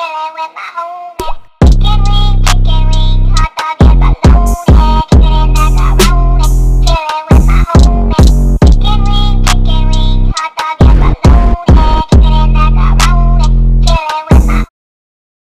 chilling with my homies.